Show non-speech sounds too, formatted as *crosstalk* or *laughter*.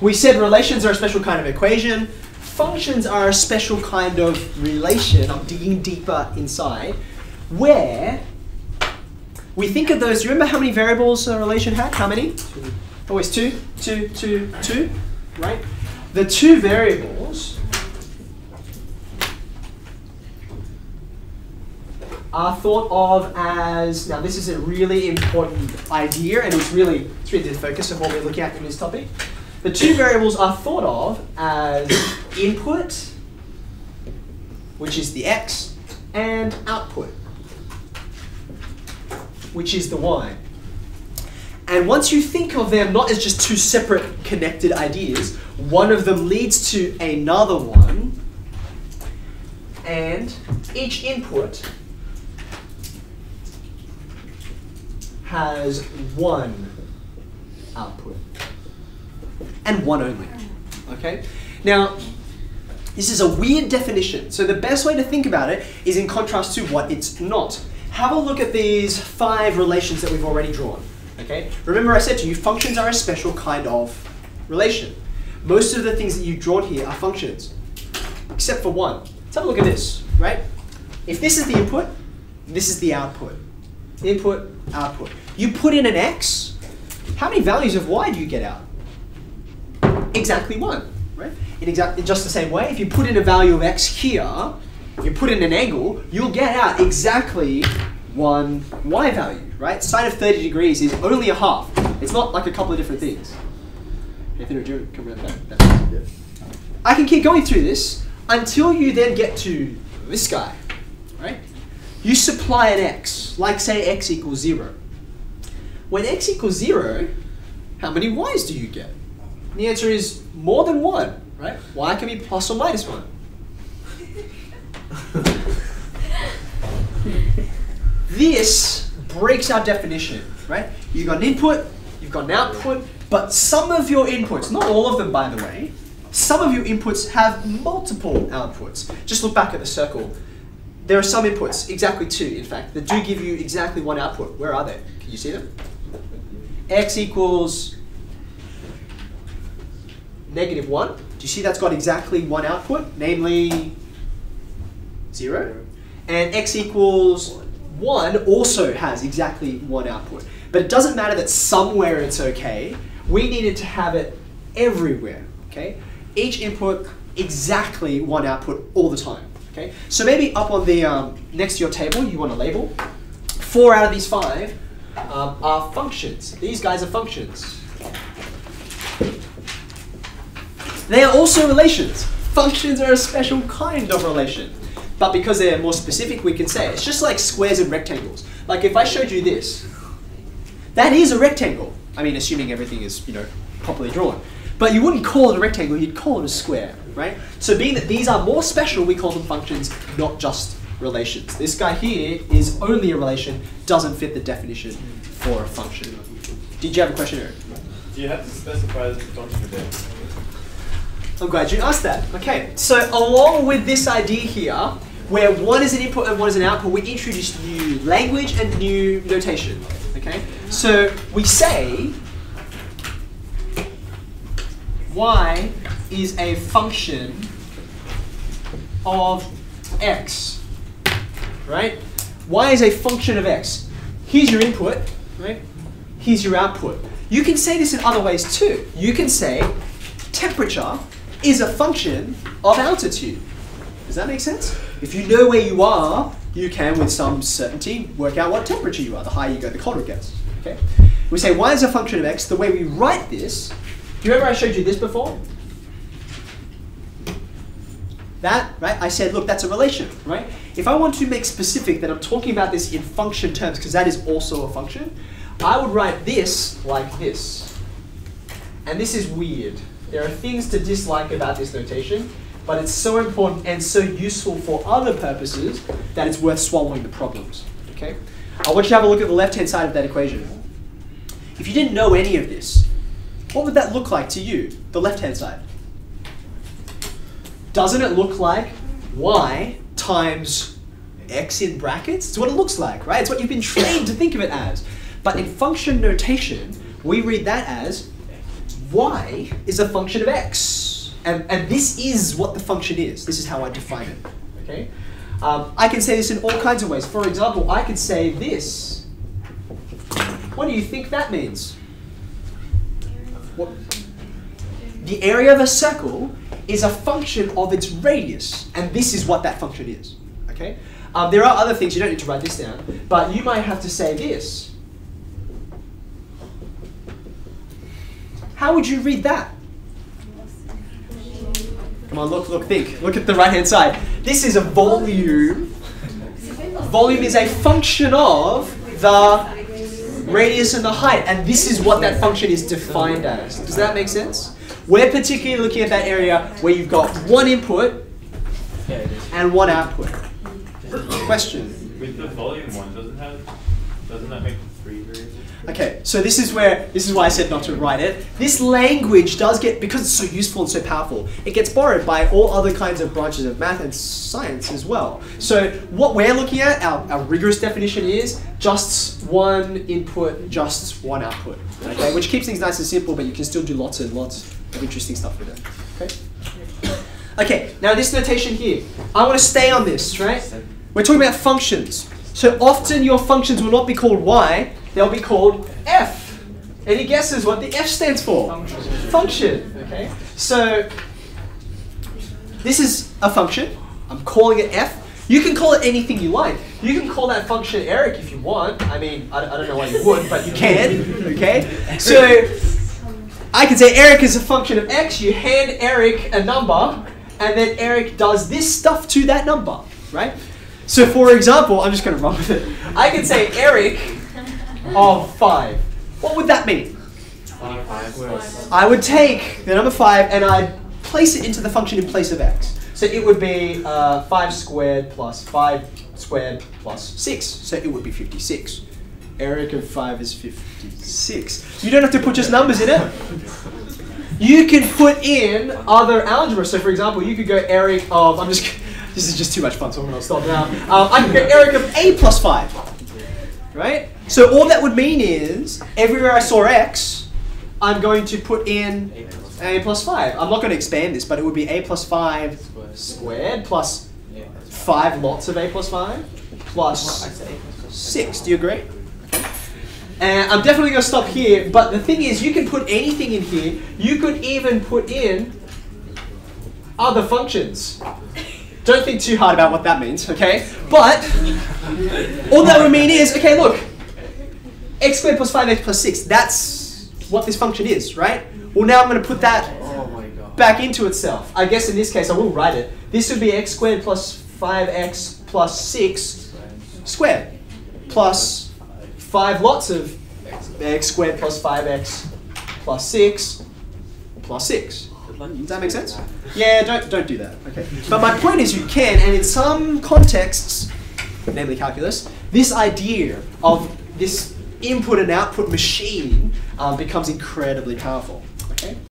we said relations are a special kind of equation. Functions are a special kind of relation. I'm digging deeper inside, where we think of those. Do you remember how many variables a relation had? How many? Two. Always two, two, two, two, right? The two variables are thought of as now this is a really important idea and it's really it's really the focus of what we're looking at in this topic. The two variables are thought of as input, which is the x, and output, which is the y. And once you think of them not as just two separate connected ideas, one of them leads to another one, and each input has one output and one only. Okay? Now, this is a weird definition. So the best way to think about it is in contrast to what it's not. Have a look at these five relations that we've already drawn. Okay? Remember I said to you, functions are a special kind of relation. Most of the things that you've drawn here are functions, except for one. Let's have a look at this, right? If this is the input, this is the output. Input, output. You put in an x, how many values of y do you get out? Exactly one, right? In, exact, in just the same way, if you put in a value of x here, you put in an angle, you'll get out exactly one y value, right? Sine of 30 degrees is only a half. It's not like a couple of different things. I can keep going through this until you then get to this guy, right? You supply an x, like say x equals 0. When x equals 0, how many y's do you get? The answer is more than 1, right? y can be plus or minus 1. *laughs* this breaks our definition, right? You've got an input, you've got an output, but some of your inputs, not all of them by the way, some of your inputs have multiple outputs. Just look back at the circle. There are some inputs, exactly two in fact, that do give you exactly one output. Where are they? Can you see them? x equals negative 1. Do you see that's got exactly one output, namely 0? And x equals 1 also has exactly one output. But it doesn't matter that somewhere it's okay. We needed to have it everywhere, okay? Each input, exactly one output all the time, okay? So maybe up on the, um, next to your table, you want to label. Four out of these five um, are functions. These guys are functions. They are also relations. Functions are a special kind of relation. But because they're more specific, we can say it's just like squares and rectangles. Like if I showed you this, that is a rectangle. I mean, assuming everything is, you know, properly drawn. But you wouldn't call it a rectangle, you'd call it a square, right? So being that these are more special, we call them functions, not just relations. This guy here is only a relation, doesn't fit the definition for a function. Did you have a question, Eric? Do you have to specify the function again? I'm glad you asked that. Okay, so along with this idea here, where one is an input and one is an output, we introduce new language and new notation. Okay, so we say y is a function of x, right? y is a function of x. Here's your input, right? Here's your output. You can say this in other ways too. You can say temperature is a function of altitude. Does that make sense? If you know where you are, you can, with some certainty, work out what temperature you are. The higher you go, the colder it gets. Okay? We say y is a function of x. The way we write this, do you remember I showed you this before? That, right? I said, look, that's a relation, right? If I want to make specific that I'm talking about this in function terms, because that is also a function, I would write this like this. And this is weird. There are things to dislike about this notation, but it's so important and so useful for other purposes that it's worth swallowing the problems. Okay? I want you to have a look at the left-hand side of that equation. If you didn't know any of this, what would that look like to you, the left-hand side? Doesn't it look like y times x in brackets? It's what it looks like, right? It's what you've been trained to think of it as. But in function notation, we read that as y is a function of x. And, and this is what the function is. This is how I define it. Okay? Um, I can say this in all kinds of ways. For example, I could say this. What do you think that means? What? The area of a circle is a function of its radius, and this is what that function is. Okay? Um, there are other things, you don't need to write this down, but you might have to say this. How would you read that? Come on, look, look, think. Look at the right hand side. This is a volume. Volume is a function of the radius and the height, and this is what that function is defined as. Does that make sense? We're particularly looking at that area where you've got one input and one output. Question. With the volume one, doesn't have, doesn't that make three variables? Okay, so this is where this is why I said not to write it. This language does get because it's so useful and so powerful. It gets borrowed by all other kinds of branches of math and science as well. So what we're looking at, our, our rigorous definition is just one input, just one output. Okay, which keeps things nice and simple, but you can still do lots and lots of interesting stuff with it. Okay. Okay, now this notation here, I want to stay on this, right? We're talking about functions. So often your functions will not be called y, they'll be called f. Any guesses what the f stands for? Function. Function, okay? So this is a function. I'm calling it f. You can call it anything you like. You can call that function Eric if you want. I mean, I, I don't know why you would, but you can, okay? So I can say Eric is a function of x. You hand Eric a number, and then Eric does this stuff to that number, right? So for example, I'm just going to run with it. I can say Eric of 5. What would that mean? I would take the number 5 and I'd place it into the function in place of x. So it would be uh, 5 squared plus 5 squared plus 6. So it would be 56. Eric of 5 is 56. You don't have to put just numbers in it. You can put in other algebra. So for example, you could go Eric of, I'm just, this is just too much fun, so I'm going to stop now. Um, I could go Eric of A plus 5. Right? So all that would mean is, everywhere I saw X, I'm going to put in A plus 5. I'm not going to expand this, but it would be A plus 5 squared plus 5 lots of A plus 5 plus 6. Do you agree? And I'm definitely going to stop here, but the thing is, you can put anything in here. You could even put in other functions. Don't think too hard about what that means, okay? But all that would mean is, okay, look, x squared plus 5x plus 6, that's what this function is, right? Well, now I'm going to put that back into itself. I guess in this case, I will write it. This would be x squared plus 5x plus 6 squared plus 5 lots of x squared plus 5x plus 6 plus 6. Does that make sense? Yeah, don't, don't do that. Okay. But my point is you can, and in some contexts, namely calculus, this idea of this input and output machine um, becomes incredibly powerful.